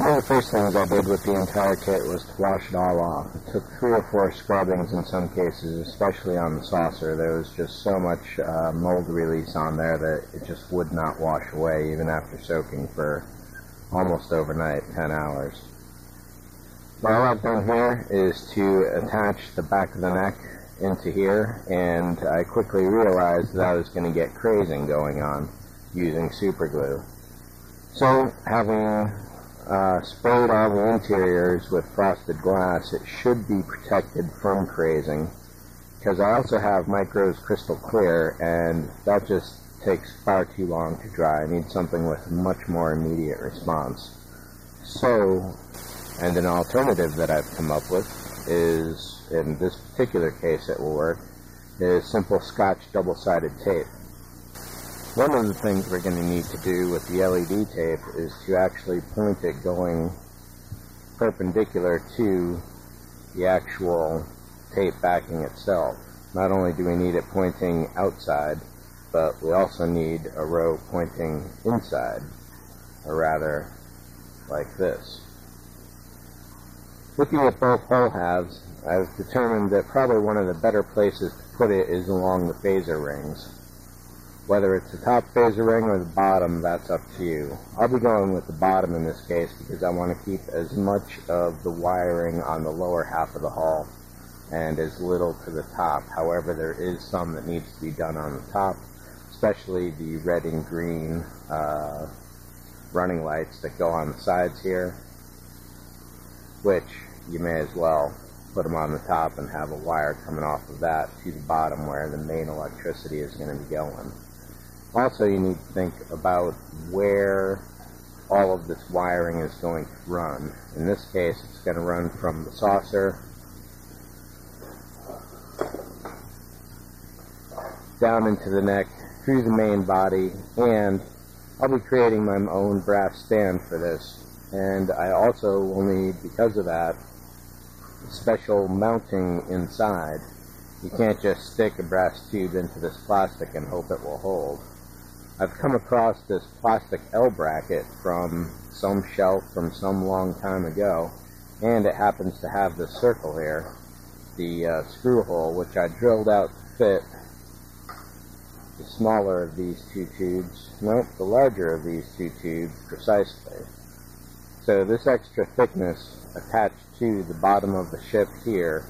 One of the first things I did with the entire kit was to wash it all off. It took three or four scrubbings in some cases, especially on the saucer. There was just so much uh, mold release on there that it just would not wash away even after soaking for almost overnight, 10 hours. What I've done here is to attach the back of the neck into here, and I quickly realized that I was going to get crazing going on using super glue. So, having uh, sprayed all the interiors with frosted glass, it should be protected from crazing. Because I also have Micros Crystal Clear, and that just takes far too long to dry. I need something with much more immediate response. So, and an alternative that I've come up with is, in this particular case it will work, is simple Scotch double-sided tape. One of the things we're going to need to do with the LED tape is to actually point it going perpendicular to the actual tape backing itself. Not only do we need it pointing outside, but we also need a row pointing inside, or rather, like this. Looking at both hull halves, I've determined that probably one of the better places to put it is along the phaser rings. Whether it's the top phaser ring or the bottom, that's up to you. I'll be going with the bottom in this case because I want to keep as much of the wiring on the lower half of the hull and as little to the top. However, there is some that needs to be done on the top, especially the red and green uh, running lights that go on the sides here, which you may as well put them on the top and have a wire coming off of that to the bottom where the main electricity is going to be going. Also, you need to think about where all of this wiring is going to run. In this case, it's going to run from the saucer down into the neck, through the main body, and I'll be creating my own brass stand for this. And I also will need, because of that, special mounting inside. You can't just stick a brass tube into this plastic and hope it will hold. I've come across this plastic L bracket from some shelf from some long time ago, and it happens to have this circle here, the uh, screw hole, which I drilled out to fit the smaller of these two tubes, nope, the larger of these two tubes precisely. So this extra thickness attached to the bottom of the ship here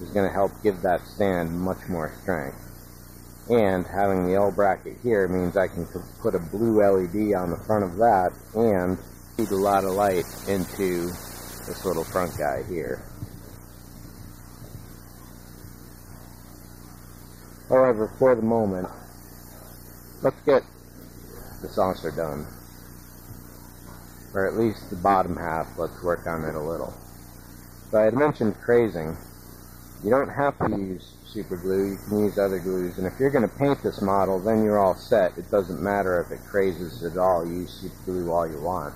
is going to help give that stand much more strength and having the L bracket here means I can put a blue LED on the front of that and feed a lot of light into this little front guy here. However, for the moment, let's get the saucer done. Or at least the bottom half, let's work on it a little. So I had mentioned crazing. You don't have to use super glue. You can use other glues. And if you're going to paint this model, then you're all set. It doesn't matter if it crazes at all. Use super glue all you want.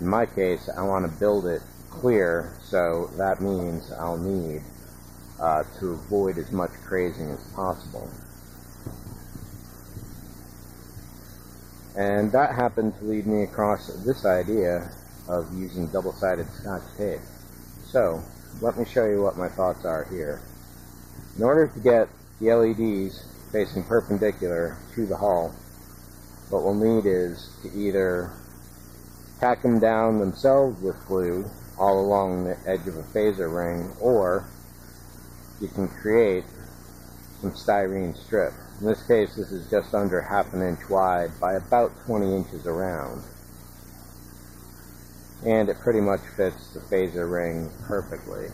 In my case, I want to build it clear, so that means I'll need uh, to avoid as much crazing as possible. And that happened to lead me across this idea of using double-sided scotch tape. So, let me show you what my thoughts are here. In order to get the LEDs facing perpendicular to the hull, what we'll need is to either tack them down themselves with glue all along the edge of a phaser ring, or you can create some styrene strip. In this case, this is just under half an inch wide by about 20 inches around. And it pretty much fits the phaser ring perfectly.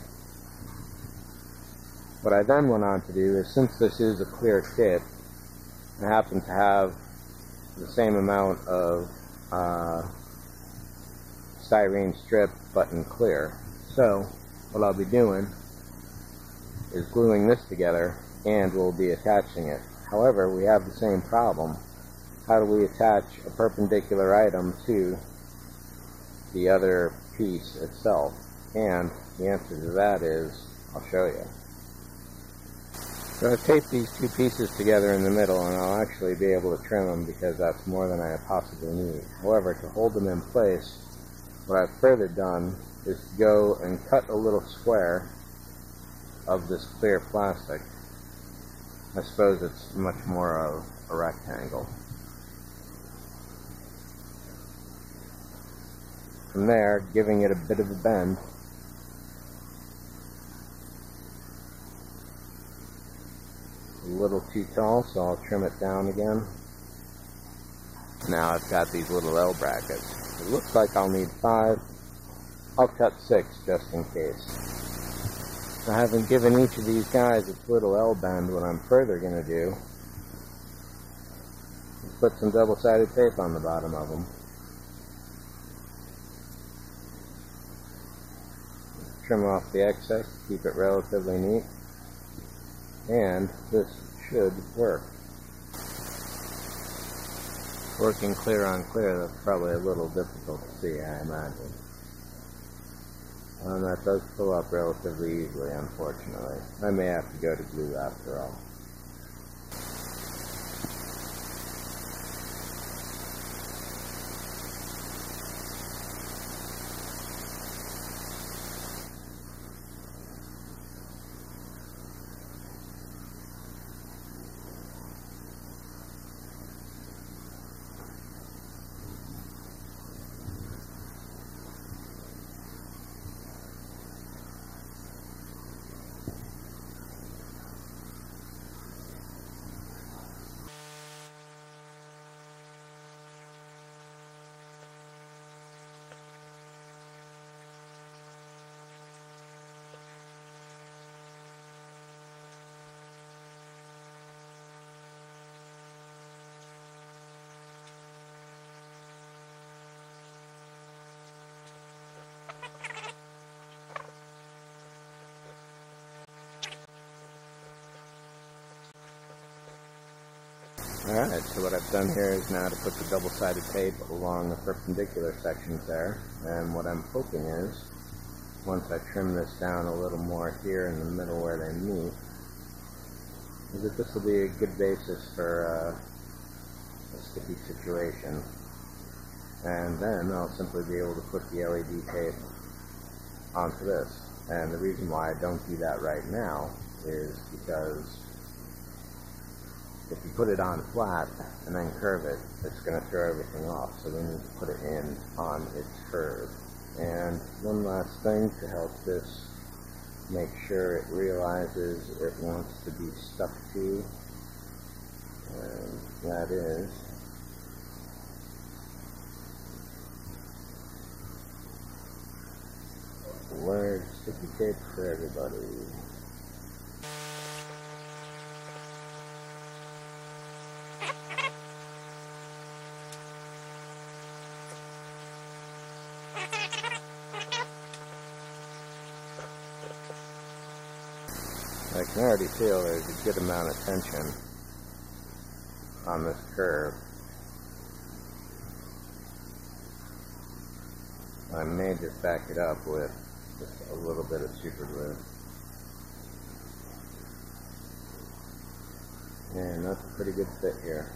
What I then went on to do is, since this is a clear kit, I happen to have the same amount of uh, styrene strip but in clear. So, what I'll be doing is gluing this together and we'll be attaching it. However, we have the same problem. How do we attach a perpendicular item to the other piece itself? And the answer to that is, I'll show you. So I've taped these two pieces together in the middle and I'll actually be able to trim them because that's more than I possibly need. However, to hold them in place, what I've further done is to go and cut a little square of this clear plastic. I suppose it's much more of a rectangle. From there, giving it a bit of a bend, a little too tall, so I'll trim it down again. Now I've got these little L brackets. It looks like I'll need five. I'll cut six just in case. I haven't given each of these guys its little L bend, what I'm further going to do is put some double-sided tape on the bottom of them. Trim off the excess, keep it relatively neat, and this should work. Working clear on clear, that's probably a little difficult to see, I imagine. And that does pull up relatively easily, unfortunately. I may have to go to glue after all. Alright, so what I've done here is now to put the double-sided tape along the perpendicular sections there, and what I'm hoping is, once I trim this down a little more here in the middle where they meet, is that this will be a good basis for uh, a sticky situation. And then I'll simply be able to put the LED tape onto this. And the reason why I don't do that right now is because if you put it on flat and then curve it, it's going to throw everything off. So we need to put it in on its curve. And one last thing to help this make sure it realizes it wants to be stuck to, and that is where's sticky tape for everybody? I can already feel there's a good amount of tension on this curve. I may just back it up with just a little bit of super glue. And that's a pretty good fit here.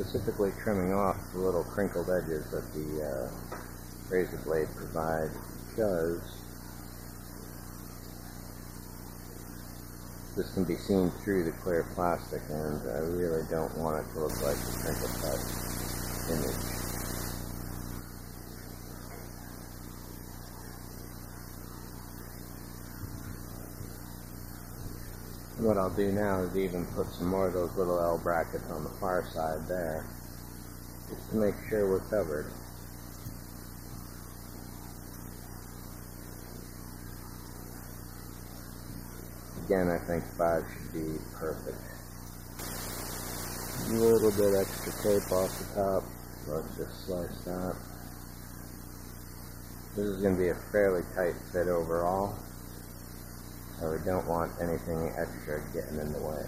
Specifically trimming off the little crinkled edges that the uh, razor blade provides because this can be seen through the clear plastic and I really don't want it to look like the crinkle cut image. What I'll do now is even put some more of those little L brackets on the far side there, just to make sure we're covered. Again, I think five should be perfect. A little bit extra tape off the top, So let's just slice that. This is going to be a fairly tight fit overall, so we don't want anything extra getting in the way.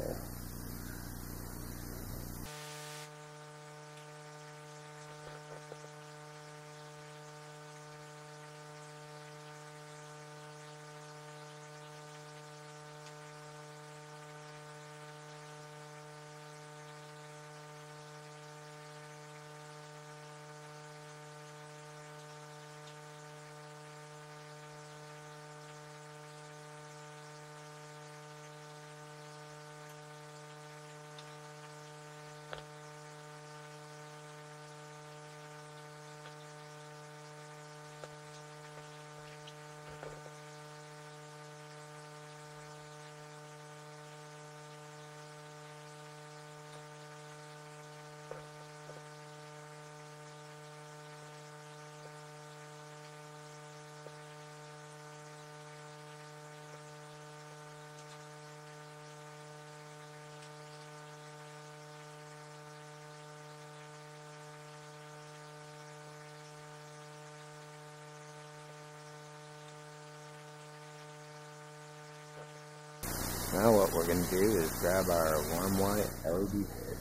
Now what we're going to do is grab our warm white LED tape.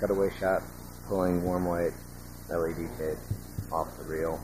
Cutaway shot pulling warm white LED tape off the reel